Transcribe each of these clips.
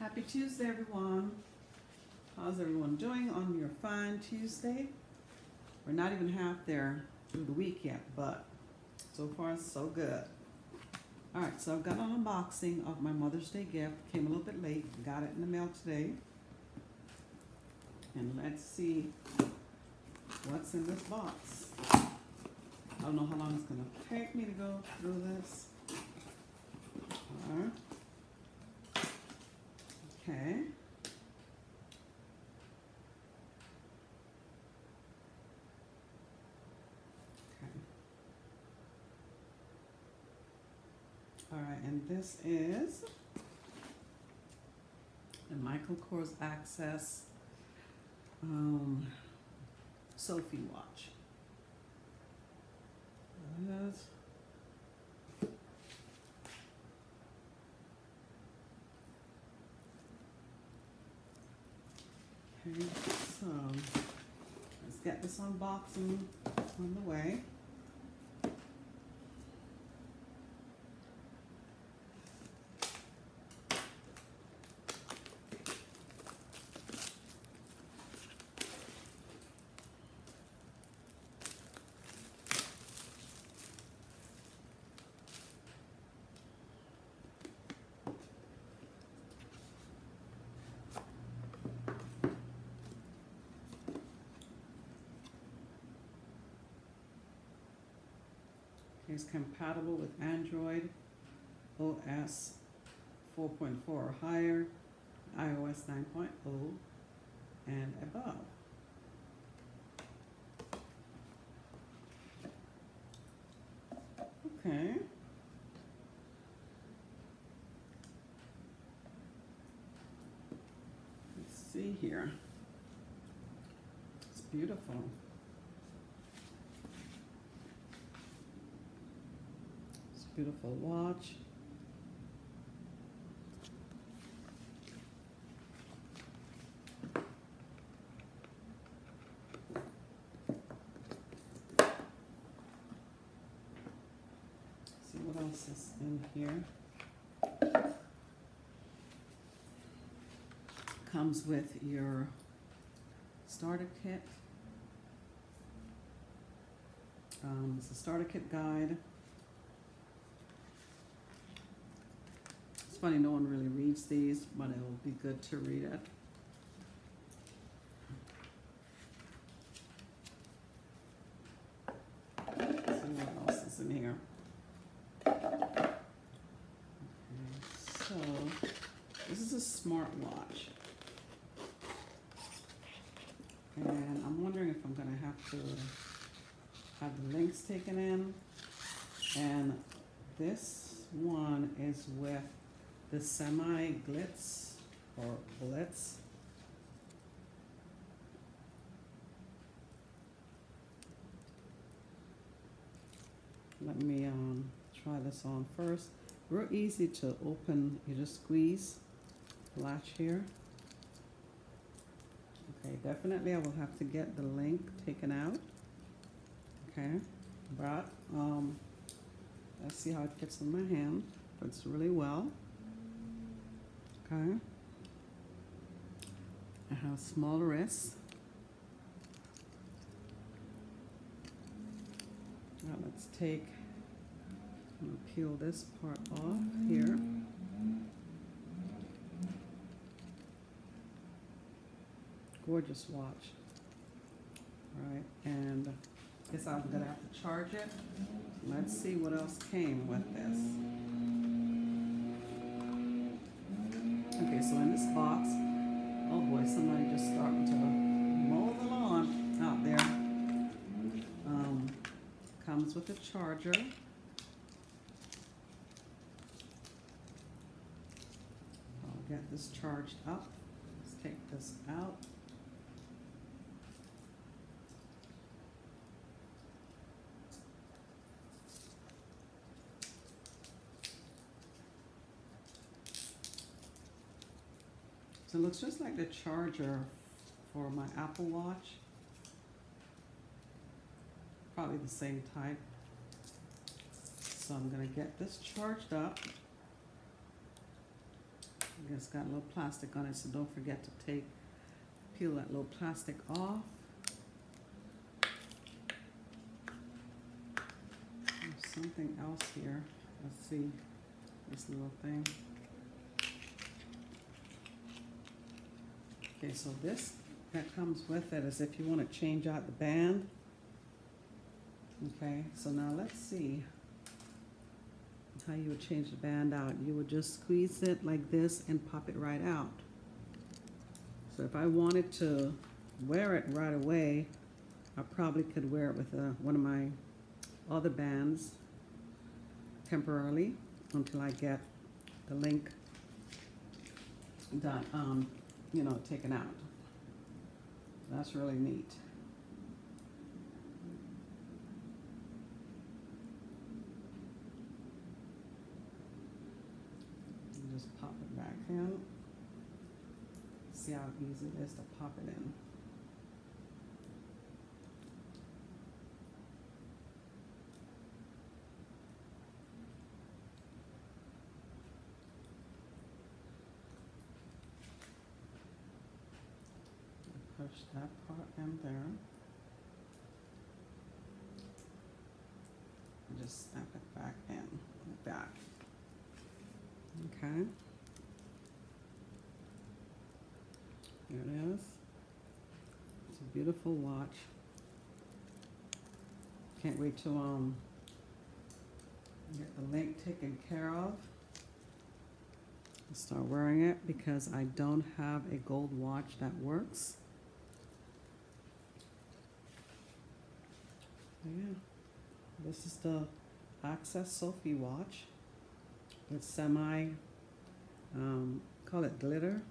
Happy Tuesday, everyone. How's everyone doing on your fine Tuesday? We're not even half there through the week yet, but so far so good. All right, so I've got an unboxing of my Mother's Day gift. Came a little bit late, got it in the mail today. And let's see what's in this box. I don't know how long it's gonna take me to go through this. All right. Okay. Okay. All right, and this is the Michael Kors Access um, Sophie watch. Okay, so let's get this unboxing on the way. Is compatible with Android OS 4.4 or higher, iOS 9.0 and above. Okay. Let's see here. It's beautiful. Beautiful watch. see what else is in here. Comes with your starter kit. Um, it's a starter kit guide. Funny, no one really reads these, but it will be good to read it. Let's see what else is in here. Okay, so this is a smartwatch. And I'm wondering if I'm gonna have to have the links taken in. And this one is with the semi glitz or blitz. Let me um, try this on first. Real easy to open. You just squeeze latch here. Okay, definitely I will have to get the link taken out. Okay, but um, let's see how it fits in my hand. Fits really well. Okay. I have small wrists. Now let's take, I'm gonna peel this part off here. Gorgeous watch. All right, and guess I'm gonna have to charge it. Let's see what else came with this. Okay, so in this box, oh boy, somebody just starting to mow the lawn out there. Um, comes with a charger. I'll get this charged up. Let's take this out. It looks just like the charger for my Apple Watch. Probably the same type. So I'm going to get this charged up. It's got a little plastic on it, so don't forget to take, peel that little plastic off. There's something else here. Let's see, this little thing. Okay, so this that comes with it is if you want to change out the band. Okay, so now let's see how you would change the band out. You would just squeeze it like this and pop it right out. So if I wanted to wear it right away, I probably could wear it with uh, one of my other bands temporarily until I get the link done, um, you know, taken out. That's really neat. And just pop it back in. See how easy it is to pop it in. Push that part in there. And just snap it back in like that. Okay. There it is. It's a beautiful watch. Can't wait to um get the link taken care of. Start wearing it because I don't have a gold watch that works. Yeah, this is the Access Sophie watch. It's semi, um, call it glitter.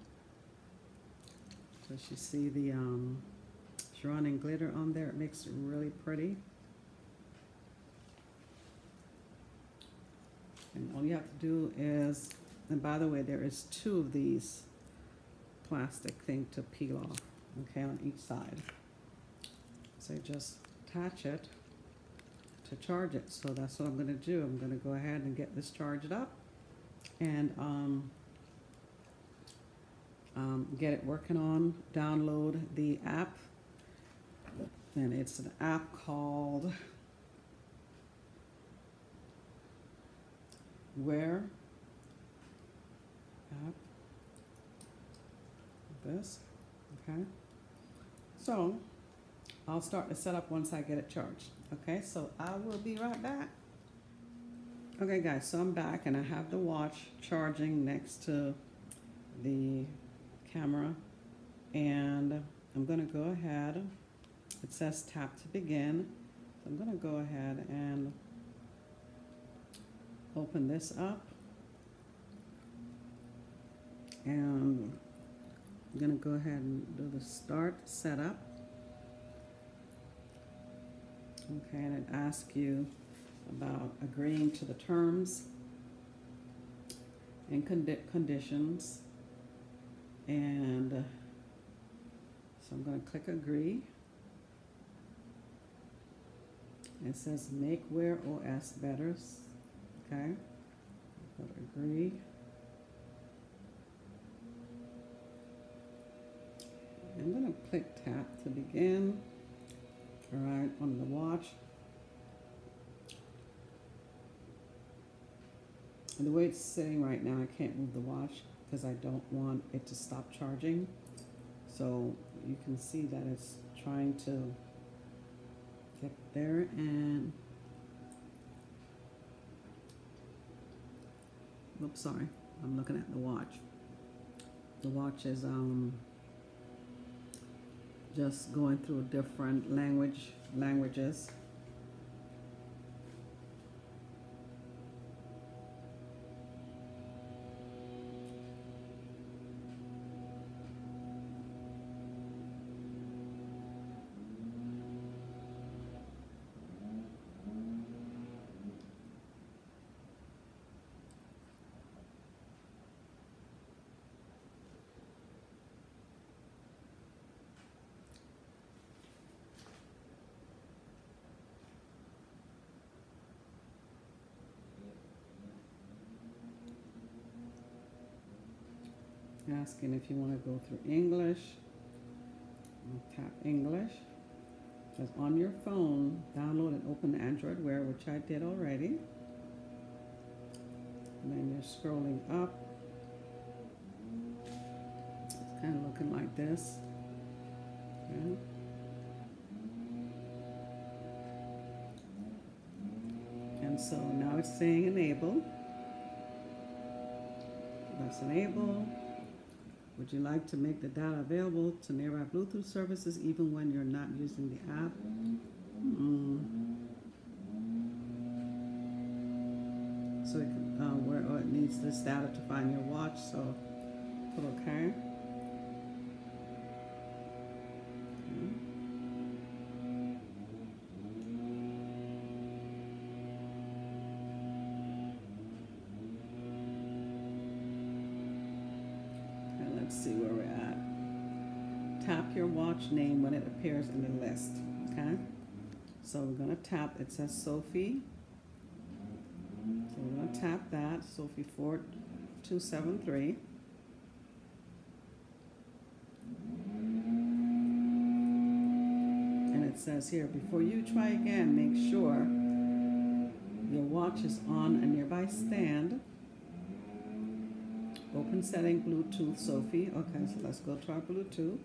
So you see the um, running glitter on there. It makes it really pretty. And all you have to do is, and by the way, there is two of these plastic thing to peel off, okay, on each side. So just attach it to charge it. So that's what I'm going to do. I'm going to go ahead and get this charged up and um, um, get it working on. Download the app. And it's an app called Wear app. This. Okay. So I'll start the setup once I get it charged. Okay, so I will be right back. Okay guys, so I'm back and I have the watch charging next to the camera and I'm gonna go ahead, it says tap to begin, so I'm gonna go ahead and open this up and I'm gonna go ahead and do the start setup Okay, and it asks you about agreeing to the terms and condi conditions. And uh, so I'm going to click agree. It says make Wear OS better. Okay, Put agree. I'm going to click tap to begin all right, on the watch. And the way it's sitting right now, I can't move the watch because I don't want it to stop charging. So you can see that it's trying to get there and oops sorry I'm looking at the watch the watch is um just going through different language languages. Asking if you want to go through English. I'll tap English. Just on your phone, download and open Android Wear, which I did already. And then you're scrolling up. It's kind of looking like this. Okay. And so now it's saying enable. Let's enable. Would you like to make the data available to nearby Bluetooth services even when you're not using the app? Mm. So it, uh, where oh, it needs this data to find your watch, so. Okay. It appears in the list. Okay? So we're gonna tap, it says Sophie. So we're gonna tap that, Sophie Ford two seven three. And it says here, before you try again, make sure your watch is on a nearby stand. Open setting Bluetooth, Sophie. Okay, so let's go to our Bluetooth.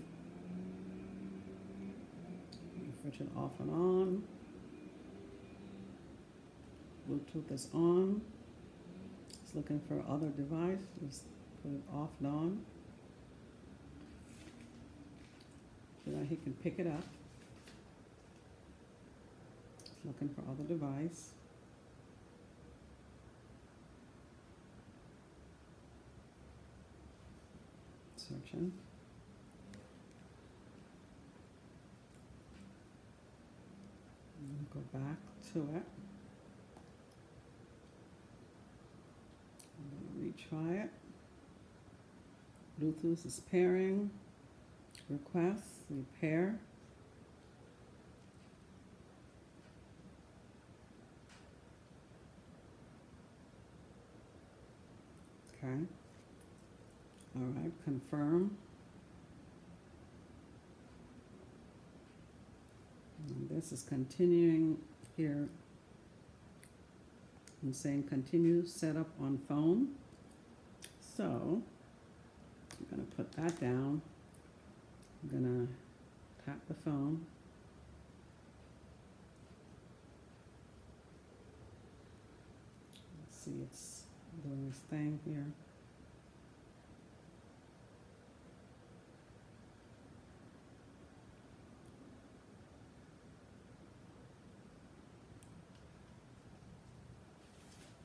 It off and on. Bluetooth is on. It's looking for other device. Just put it off and on. So that he can pick it up. It's looking for other device. Searching. And Go back to it. Retry it. Bluetooth is pairing. Request, repair. Okay. All right, confirm. And this is continuing here. I'm saying continue setup on phone. So I'm gonna put that down. I'm gonna tap the phone. Let's see, it's doing this thing here.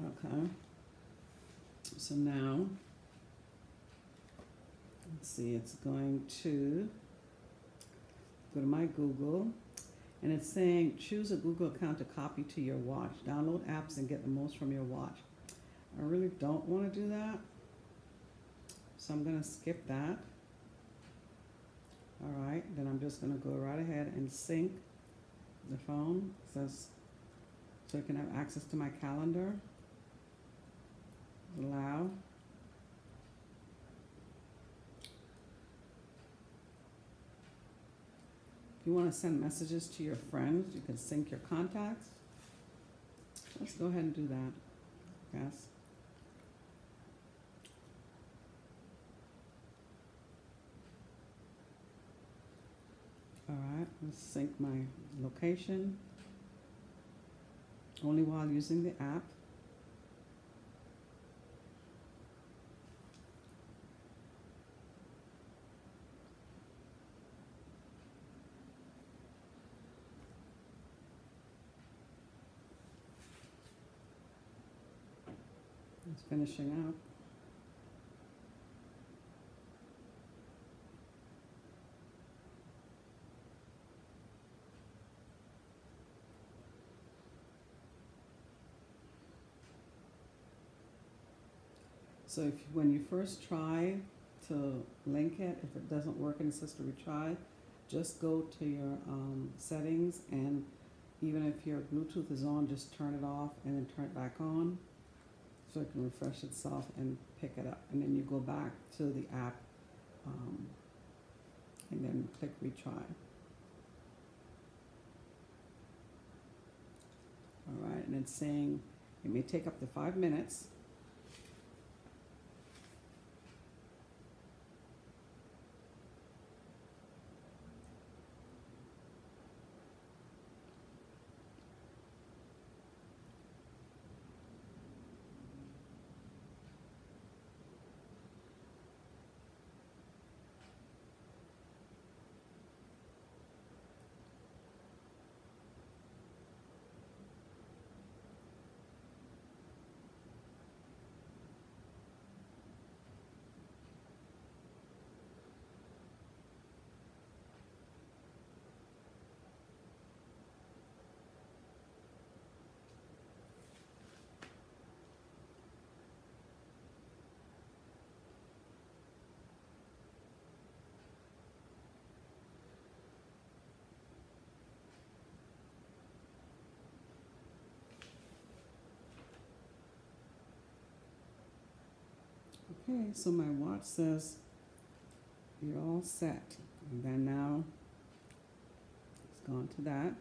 Okay. So now, let's see, it's going to go to my Google, and it's saying choose a Google account to copy to your watch. Download apps and get the most from your watch. I really don't want to do that, so I'm going to skip that. All right, then I'm just going to go right ahead and sync the phone. It says so I can have access to my calendar allow. If you want to send messages to your friends, you can sync your contacts. Let's go ahead and do that. Yes. All right, let's sync my location. Only while using the app. It's finishing up. So if, when you first try to link it, if it doesn't work and it says to retry, just go to your um, settings and even if your Bluetooth is on, just turn it off and then turn it back on so it can refresh itself and pick it up. And then you go back to the app um, and then click retry. All right, and it's saying it may take up to five minutes. Okay, so my watch says you're all set. And then now it's gone to that.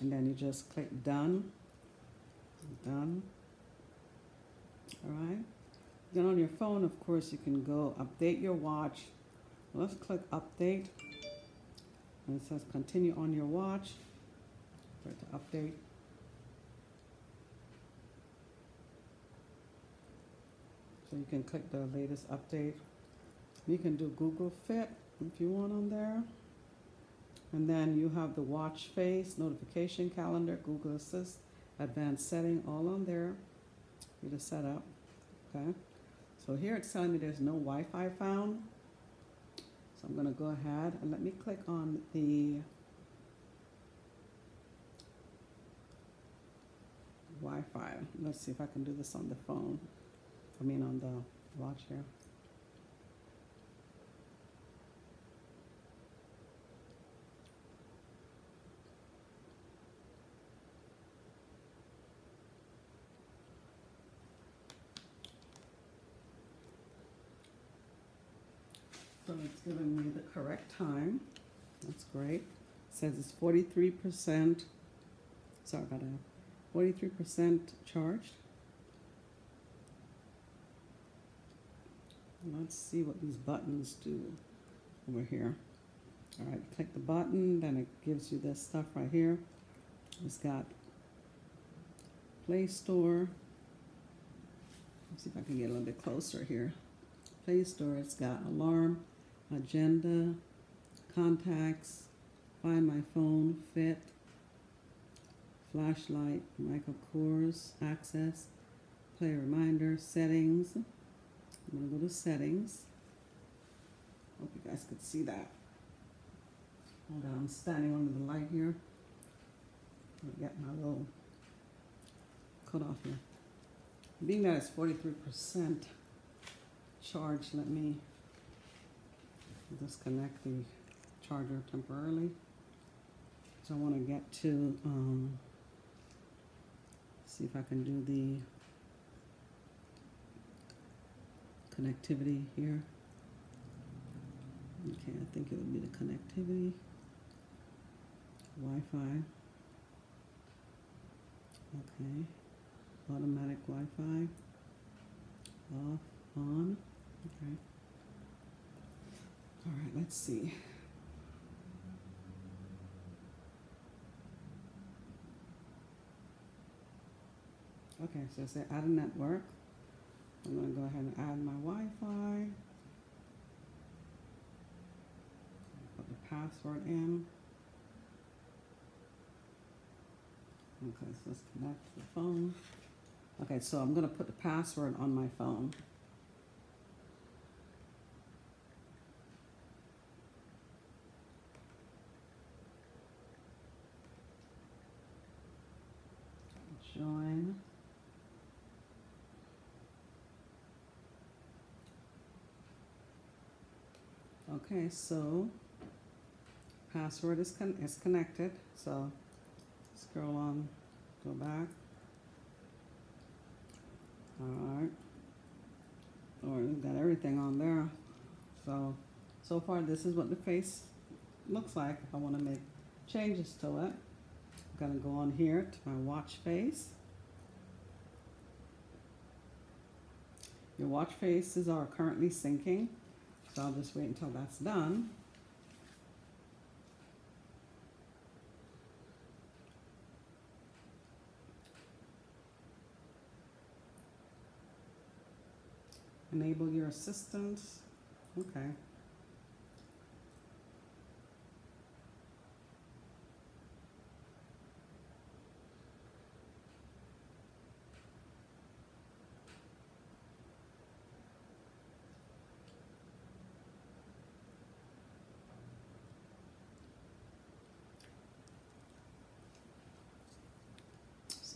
And then you just click done. Done. Alright. Then on your phone, of course, you can go update your watch. Let's click update. And it says continue on your watch. For it to update. So you can click the latest update. You can do Google Fit if you want on there. And then you have the watch face, notification calendar, Google Assist, advanced setting, all on there you to set up. Okay. So here it's telling me there's no Wi-Fi found. So I'm going to go ahead and let me click on the Wi-Fi. Let's see if I can do this on the phone. I mean on the watch here. So it's giving me the correct time. That's great. It says it's forty-three percent, sorry about that, forty-three percent charged. Let's see what these buttons do over here. All right, click the button, then it gives you this stuff right here. It's got Play Store. Let's see if I can get a little bit closer here. Play Store, it's got alarm, agenda, contacts, find my phone, fit, flashlight, Michael Kors, access, play reminder, settings. I'm gonna go to settings. Hope you guys could see that. Hold on, I'm standing under the light here. I'll get my little cut off here. Being that it's 43% charge, let me disconnect the charger temporarily. So I want to get to, um, see if I can do the connectivity here. Okay, I think it would be the connectivity, Wi-Fi. Okay, automatic Wi-Fi, off, on, okay. All right, let's see. Okay, so said add a network. I'm gonna go ahead and add my Wi-Fi. Put the password in. Okay, so let's connect to the phone. Okay, so I'm gonna put the password on my phone. Okay, so password is con- is connected. So scroll on, go back. All right. Or we've got everything on there. So, so far this is what the face looks like. If I want to make changes to it, I'm gonna go on here to my watch face. Your watch faces are currently syncing, so I'll just wait until that's done. Enable your assistants. Okay.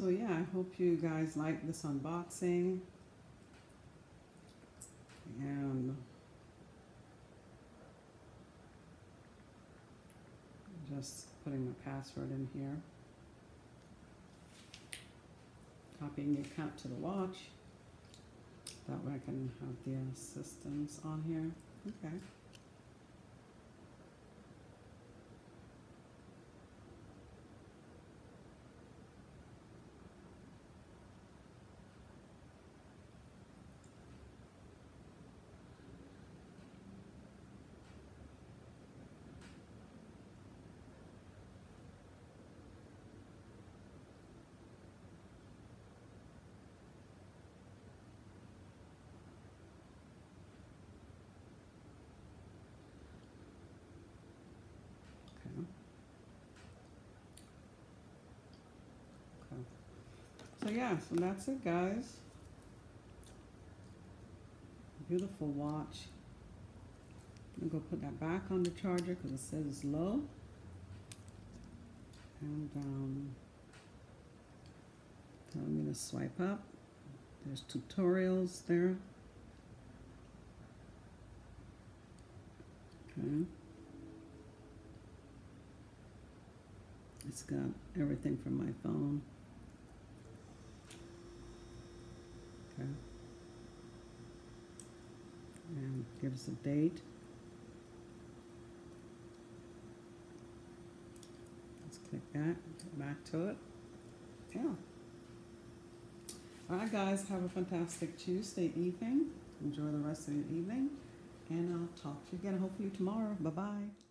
So yeah, I hope you guys like this unboxing. And just putting my password in here. Copying the account to the watch. That way I can have the assistants on here. Okay. Okay. So yeah, so that's it guys. Beautiful watch. I'm gonna go put that back on the charger because it says it's low. And um, me to swipe up. There's tutorials there. Okay. It's got everything from my phone. Okay. And gives a date. Let's click that, get back to it. Yeah. Alright guys, have a fantastic Tuesday evening. Enjoy the rest of your evening. And I'll talk to you again hopefully tomorrow. Bye-bye.